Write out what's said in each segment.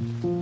Mm-hmm.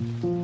Mm-hmm.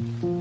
Mm-hmm.